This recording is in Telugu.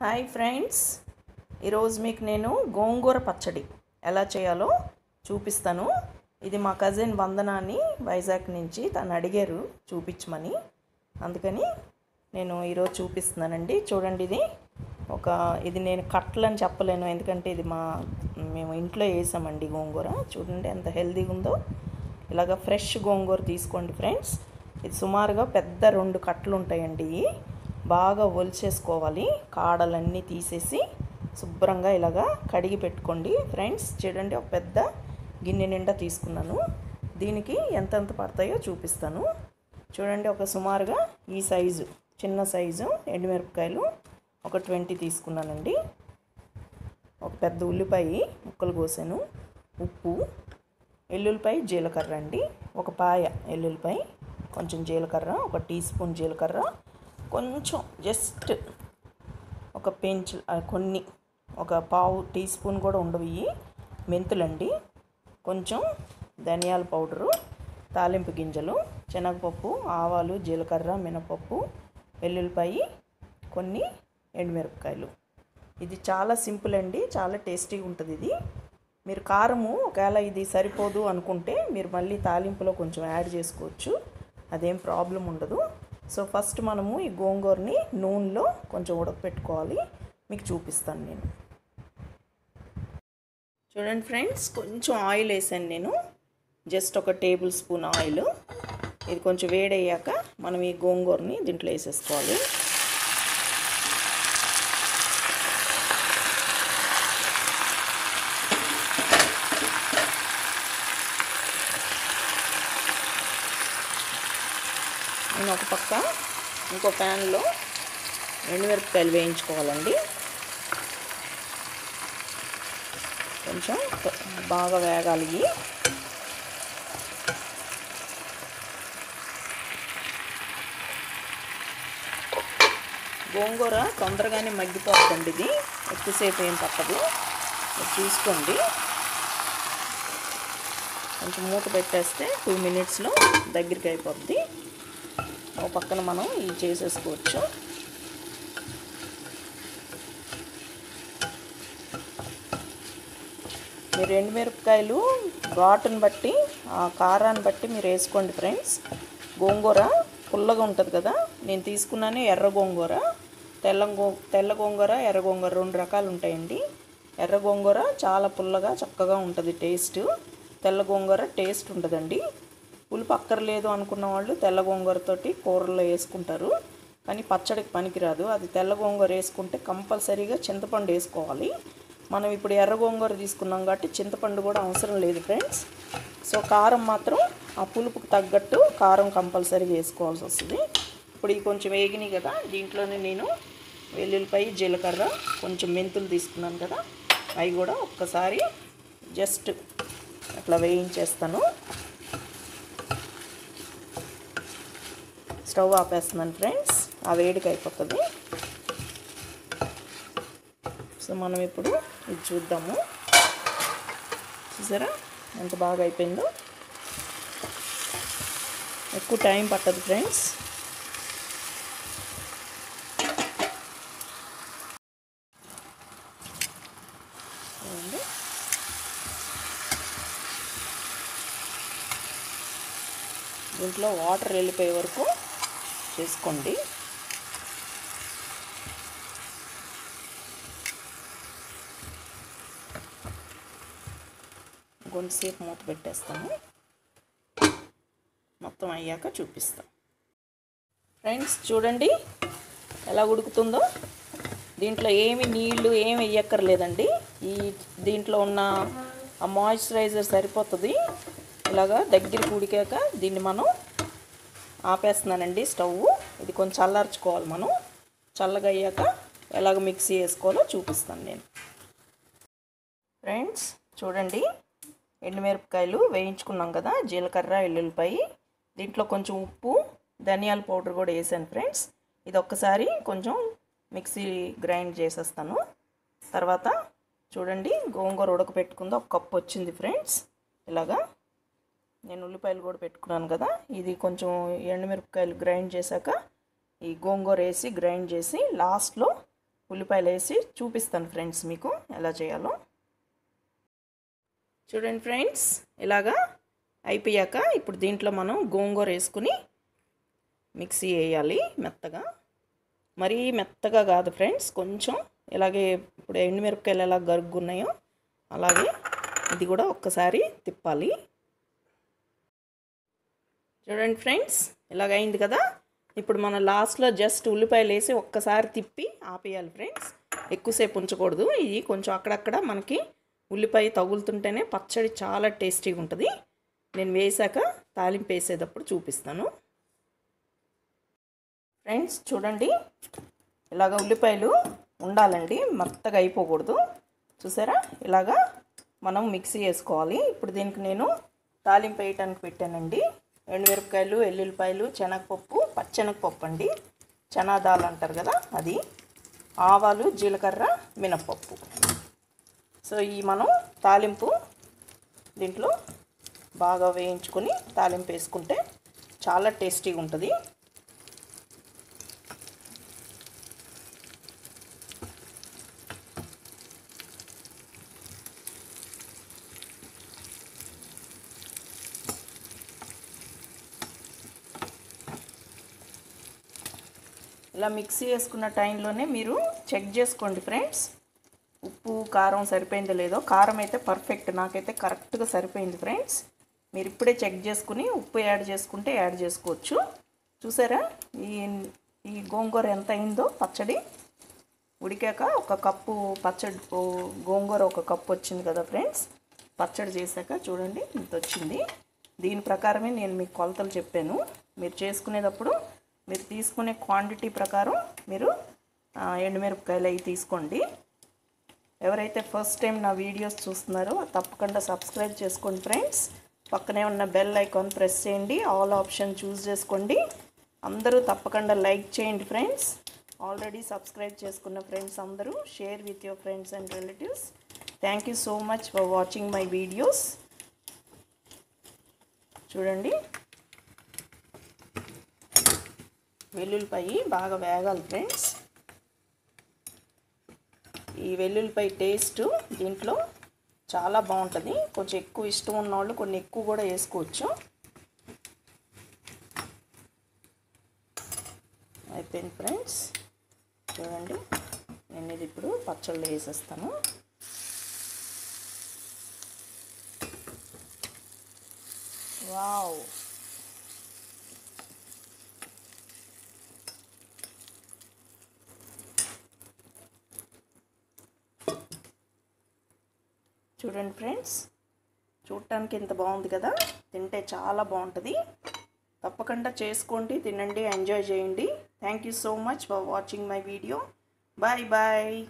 Hi friends. ఈరోజు మీకు నేను గోంగూర పచ్చడి ఎలా చేయాలో చూపిస్తాను. ఇది మా కజిన్ వందనాన్ని వైజాగ్ నుంచి తను అడిగారు చూపించమని. అందుకని నేను ఈరోజు చూపిస్తున్నానండి. చూడండి ఇది. ఒక ఇది నేను కట్టలని చెప్పలేను. ఎందుకంటే ఇది మా మేము ఇంట్లో వేసామండి గోంగూర. చూడండి ఎంత హెల్తీగా ఉందో. ఇలాగ ఫ్రెష్ గోంగూర తీసుకోండి ఫ్రెండ్స్. ఇది సుమారుగా పెద్ద రెండు కట్టలు ఉంటాయండి బాగా ఒలిచేసుకోవాలి. కాడలన్నీ తీసేసి శుభ్రంగా ఇలాగా కడిగి పెట్టుకోండి. ఫ్రెండ్స్ చూడండి ఒక పెద్ద గిన్నె నిండా తీసుకున్నాను. దీనికి ఎంతెంత పడతాయో చూపిస్తాను. చూడండి ఒక సుమారుగా ఈ సైజు చిన్న సైజు ఎండుమిరపకాయలు ఒక ట్వంటీ తీసుకున్నానండి. ఒక పెద్ద ఉల్లిపాయ ముక్కలు కోసాను. ఉప్పు ఎల్లుల్లిపాయ జీలకర్ర అండి. ఒక పాయ ఎల్లుల్లిపాయ కొంచెం జీలకర్ర ఒక టీ స్పూన్ జీలకర్ర కొంచెం జస్ట్ ఒక పెంచు కొన్ని ఒక పావు టీ స్పూన్ కూడా ఉండవు ఇవి. మెంతులండి. కొంచెం ధనియాల పౌడరు తాలింపు గింజలు శనగపప్పు ఆవాలు జీలకర్ర మినపప్పు వెల్లుల్లిపాయి కొన్ని ఎండుమిరపకాయలు. ఇది చాలా సింపుల్ అండి చాలా టేస్టీగా ఉంటుంది ఇది. మీరు కారము ఒకవేళ ఇది సరిపోదు అనుకుంటే మీరు మళ్ళీ తాలింపులో కొంచెం యాడ్ చేసుకోవచ్చు. అదేం ప్రాబ్లం ఉండదు. సో ఫస్ట్ మనము ఈ గోంగూరని నూనెలో కొంచెం ఉడకపెట్టుకోవాలి. మీకు చూపిస్తాను నేను. చూడండి ఫ్రెండ్స్ కొంచెం ఆయిల్ వేసాను నేను. జస్ట్ ఒక టేబుల్ స్పూన్ ఆయిల్. ఇది కొంచెం వేడయ్యాక మనం ఈ గోంగూరని దీంట్లో వేసేసుకోవాలి. నేను ఒక పక్క ఇంకో ప్యాన్లో ఎండుమిరపకాయలు వేయించుకోవాలండి. కొంచెం బాగా వేగాలి. గోంగూర తొందరగానే మగ్గిపోతుందండి ఇది. ఎక్కువసేపు ఏం పట్టదు. చూసుకోండి. కొంచెం మూత పెట్టేస్తే టూ మినిట్స్లో దగ్గరికి అయిపోద్ది. ఒక పక్కన మనం ఇవి చేసేసుకోవచ్చు. మీరు ఎండుమిరపకాయలు ఘాటును బట్టి ఆ కారాన్ని బట్టి మీరు వేసుకోండి ఫ్రెండ్స్. గోంగూర పుల్లగా ఉంటుంది కదా నేను తీసుకున్నాను ఎర్ర గోంగూర తెల్ల గో తెల్ల గోంగూర ఎర్ర గోంగూర రెండు రకాలు ఉంటాయండి. ఎర్ర గోంగూర చాలా పుల్లగా చక్కగా ఉంటుంది టేస్ట్. తెల్ల గోంగూర టేస్ట్ ఉంటుందండి పులుపు అక్కర్లేదు అనుకున్న వాళ్ళు తెల్ల గోంగూరతోటి కూరల్లో వేసుకుంటారు. కానీ పచ్చడికి పనికిరాదు. అది తెల్ల గోంగూర వేసుకుంటే కంపల్సరీగా చింతపండు వేసుకోవాలి. మనం ఇప్పుడు ఎర్ర గోంగూర తీసుకున్నాం కాబట్టి చింతపండు కూడా అవసరం లేదు ఫ్రెండ్స్. సో కారం మాత్రం ఆ పులుపుకు తగ్గట్టు కారం కంపల్సరీ వేసుకోవాల్సి వస్తుంది. ఇప్పుడు ఇవి కొంచెం వేగినాయి కదా దీంట్లోనే నేను వెల్లుల్లిపాయ జీలకర్ర కొంచెం మెంతులు తీసుకున్నాను కదా అవి కూడా ఒక్కసారి జస్ట్ అట్లా వేయించేస్తాను. Stove ఆపేస్తున్నాను friends. ఆ వేడికి అయిపోతుంది. సో మనం ఇప్పుడు ఇది చూద్దాము. చూసారా? ఎంత బాగా అయిపోయిందో. ఎక్కువ టైం పట్టదు ఫ్రెండ్స్. దీంట్లో వాటర్ వెళ్ళిపోయే వరకు చేసుకోండి. గొంతుసేపు మూత పెట్టేస్తాము మొత్తం అయ్యాక చూపిస్తాం ఫ్రెండ్స్ చూడండి ఎలా ఉడుకుతుందో. దీంట్లో ఏమి నీళ్ళు ఏమి వేయక్కర్లేదండి. ఈ దీంట్లో ఉన్న ఆ మాయిశ్చరైజర్ సరిపోతుంది. ఇలాగా దగ్గరికి ఉడికాక దీన్ని మనం ఆపేస్తున్నానండి స్టవ్. ఇది కొంచెం చల్లార్చుకోవాలి మనం. చల్లగా అయ్యాక ఎలాగ మిక్సీ వేసుకోవాలో చూపిస్తాను నేను. ఫ్రెండ్స్ చూడండి. ఎండుమిరపకాయలు వేయించుకున్నాం కదా జీలకర్ర ఎల్లుల్లిపాయి. దీంట్లో కొంచెం ఉప్పు ధనియాల పౌడర్ కూడా వేసాను ఫ్రెండ్స్. ఇది ఒక్కసారి కొంచెం మిక్సీ గ్రైండ్ చేసేస్తాను. తర్వాత చూడండి గోంగూర ఉడకపెట్టుకుందో ఒక కప్పు వచ్చింది ఫ్రెండ్స్. ఇలాగా నేను ఉల్లిపాయలు కూడా పెట్టుకున్నాను కదా. ఇది కొంచెం ఎండుమిరపకాయలు గ్రైండ్ చేశాక ఈ గోంగూర వేసి గ్రైండ్ చేసి లాస్ట్లో ఉల్లిపాయలు వేసి చూపిస్తాను ఫ్రెండ్స్ మీకు ఎలా చేయాలో. చూడండి ఫ్రెండ్స్ ఇలాగా అయిపోయాక ఇప్పుడు దీంట్లో మనం గోంగూర వేసుకుని మిక్సీ వేయాలి మెత్తగా. మరీ మెత్తగా కాదు ఫ్రెండ్స్ కొంచెం ఇలాగే ఇప్పుడు ఎండుమిరపకాయలు ఎలా గరుగున్నాయో అలాగే ఇది కూడా ఒక్కసారి తిప్పాలి. చూడండి ఫ్రెండ్స్ ఇలాగ అయింది కదా? ఇప్పుడు మన లాస్ట్లో జస్ట్ ఉల్లిపాయలు వేసి ఒక్కసారి తిప్పి ఆపేయాలి ఫ్రెండ్స్. ఎక్కువసేపు ఉంచకూడదు. ఇది కొంచెం అక్కడక్కడ మనకి ఉల్లిపాయ తగులుతుంటేనే పచ్చడి చాలా టేస్టీగా ఉంటుంది. నేను వేసాక తాలింపు వేసేటప్పుడు చూపిస్తాను. ఫ్రెండ్స్ చూడండి. ఇలాగ ఉల్లిపాయలు ఉండాలండి. మెత్తగా అయిపోకూడదు. చూసారా? ఇలాగా మనం మిక్సీ వేసుకోవాలి. ఇప్పుడు దీనికి నేను తాలింపు వేయటానికి పెట్టానండి. ఎండుమిరపకాయలు ఎల్లుల్లిపాయలు శనగపప్పు పచ్చెనగపప్పు అండి. చనాదాలు అంటారు కదా అది. ఆవాలు జీలకర్ర మినప్పప్పు. సో ఈ మనం తాలింపు దీంట్లో బాగా వేయించుకొని తాలింపు వేసుకుంటే చాలా టేస్టీగా ఉంటుంది. ఇలా మిక్సీ వేసుకున్న టైంలోనే మీరు చెక్ చేసుకోండి ఫ్రెండ్స్. ఉప్పు కారం సరిపోయిందో లేదో. కారం అయితే పర్ఫెక్ట్ నాకైతే కరెక్ట్గా సరిపోయింది ఫ్రెండ్స్. మీరు ఇప్పుడే చెక్ చేసుకుని ఉప్పు యాడ్ చేసుకుంటే యాడ్ చేసుకోవచ్చు. చూసారా? ఈ ఈ గోంగూర ఎంత అయిందో పచ్చడి. ఉడికాక ఒక కప్పు పచ్చడి గోంగూర ఒక కప్పు వచ్చింది కదా ఫ్రెండ్స్. పచ్చడి చేశాక చూడండి ఇంత వచ్చింది దీని ప్రకారమే నేను మీకు కొలతలు చెప్పాను. మీరు చేసుకునేటప్పుడు మీరు తీసుకునే క్వాంటిటీ ప్రకారం మీరు ఎండుమిరపకాయలు అవి తీసుకోండి. ఎవరైతే ఫస్ట్ టైం నా వీడియోస్ చూస్తున్నారో తప్పకుండా సబ్స్క్రైబ్ చేసుకోండి ఫ్రెండ్స్ పక్కనే ఉన్న బెల్ ఐకాన్ ప్రెస్ చేయండి. ఆల్ ఆప్షన్ చూస్ చేసుకోండి. అందరూ తప్పకుండా లైక్ చేయండి ఫ్రెండ్స్ ఆల్రెడీ సబ్స్క్రైబ్ చేసుకున్న ఫ్రెండ్స్ అందరూ share with your friends and relatives thank you so much for watching my videos చూడండి. వెల్లుల్లిపాయి బాగా వేగాలి ఫ్రెండ్స్. ఈ వెల్లుల్లిపాయ టేస్ట్ దీంట్లో చాలా బాగుంటుంది. కొంచెం ఎక్కువ ఇష్టం ఉన్నవాళ్ళు కొన్ని ఎక్కువ కూడా వేసుకోవచ్చు. అయిపోయింది ఫ్రెండ్స్. చూడండి నేను ఇది ఇప్పుడు పచ్చళ్ళు వేసేస్తాను. వావ్! చూడండి ఫ్రెండ్స్. చూడటానికి ఎంత బాగుంది కదా? తింటే చాలా బాగుంటుంది. తప్పకుండా చేసుకోండి తినండి ఎంజాయ్ చేయండి. Thank you so much for watching my video bye bye